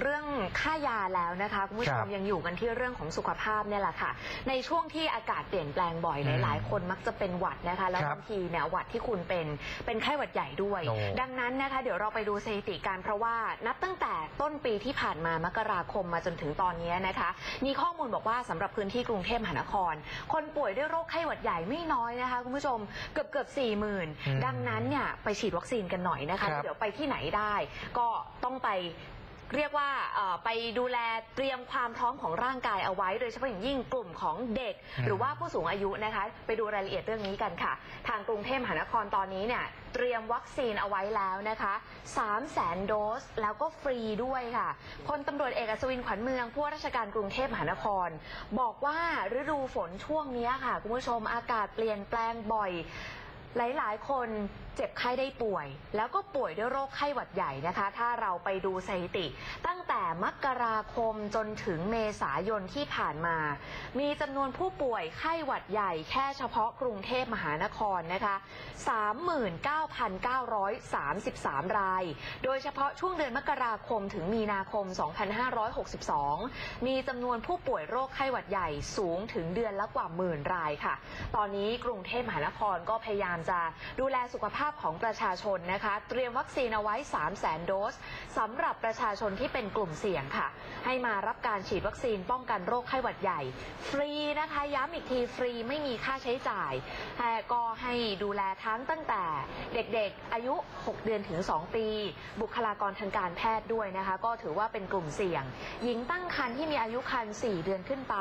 เรื่องค่ายาแล้วนะคะคุณผู้ชครัมบยังอยู่กันที่เรื่องของสุขภาพเนี่ยแหละค่ะ ในช่วงที่อากาศเปลี่ยนแปลงบ่อยอืมหลายๆคนมักจะเป็นหวัดนะคะ แล้วครับบางทีเนี่ยหวัดที่คุณเป็นเป็นไข้หวัดใหญ่ด้วยโอ้ดังนั้นนะคะเดี๋ยวเราไปดูสถิติการเพราะว่านับตั้งแต่ต้นปีที่ผ่านมามกราคมมาจนถึงตอนนี้นะคะ มีข้อมูลบอกว่าสำหรับพื้นที่กรุงเทพมหานคร คนป่วยด้วยโรคไข้หวัดใหญ่ไม่น้อยนะคะคุณผู้ชมเกือบเกือบสี่หมื่นอืมดังนั้นเนี่ยไปฉีดวัคซีนกันหน่อยนะคะครับเดี๋ยวไปที่ไหนได้ ก็ต้องไป เรียกว่าเอ่อไปดูแลเตรียมความพร้อมของร่างกายเอาไว้ โดยเฉพาะอย่างยิ่งกลุ่มของเด็กอืมหรือว่าผู้สูงอายุนะคะ ไปดูรายละเอียดเรื่องนี้กันค่ะ ทางกรุงเทพมหานครตอนนี้เนี่ยเตรียมวัคซีนเอาไว้แล้วนะคะ3 0 0แสนโดส แล้วก็ฟรีด้วยค่ะพลตำรวจเอกอัศวินขวัญเมืองผู้ว่าราชการกรุงเทพมหานคร บอกว่าฤดูฝนช่วงนี้ค่ะคุณผู้ชมอากาศเปลี่ยนแปลงบ่อย หลาย ๆ คนเจ็บไข้ได้ป่วย แล้วก็ป่วยด้วยโรคไข้หวัดใหญ่นะคะ ถ้าเราไปดูสถิติ ตั้งแต่มกราคมจนถึงเมษายนที่ผ่านมา มีจำนวนผู้ป่วยไข้หวัดใหญ่แค่เฉพาะกรุงเทพมหานครนะคะ 39,933 ราย โดยเฉพาะช่วงเดือนมกราคมถึงมีนาคม 2562 มีจำนวนผู้ป่วยโรคไข้หวัดใหญ่สูงถึงเดือนละกว่าหมื่นรายค่ะ ตอนนี้กรุงเทพมหานครก็พยายามจะดูแลสุขภาพของประชาชนนะคะ เตรียมวัคซีนเอาไว้ 3 0 0 0 0 0โดสสำหรับประชาชนที่เป็นกลุ่มเสี่ยงค่ะ ให้มารับการฉีดวัคซีนป้องกันโรคไข้หวัดใหญ่ ฟรีนะคะย้ำอีกทีฟรีไม่มีค่าใช้จ่ายแต่ก็ให้ดูแลทั้งตั้งแต่เด็กๆ อายุ 6 เดือนถึง 2 ปี บุคลากรทางการแพทย์ด้วยนะคะ ก็ถือว่าเป็นกลุ่มเสี่ยง หญิงตั้งครรภ์ที่มีอายุครรภ์4เดือนขึ้นไป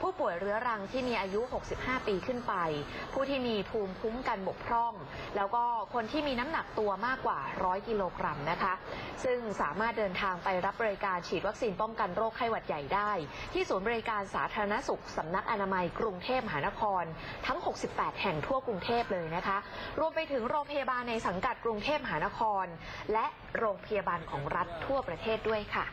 ผู้ป่วยเรื้อรังที่มีอายุ 65 ปีขึ้นไป ผู้ที่มีภูมิคุ้มกันบกพร่อง แล้วก็คนที่มีน้ำหนักตัวมากกว่า 100 กิโลกรัมนะคะ ซึ่งสามารถเดินทางไปรับบริการฉีดวัคซีนป้องกันโรคไข้หวัดใหญ่ได้ ที่ศูนย์บริการสาธารณสุขสำนักอนามัยกรุงเทพมหานคร ทั้ง 68 แห่งทั่วกรุงเทพเลยนะคะ รวมไปถึงโรงพยาบาลในสังกัดกรุงเทพมหานคร และโรงพยาบาลของรัฐทั่วประเทศด้วยค่ะ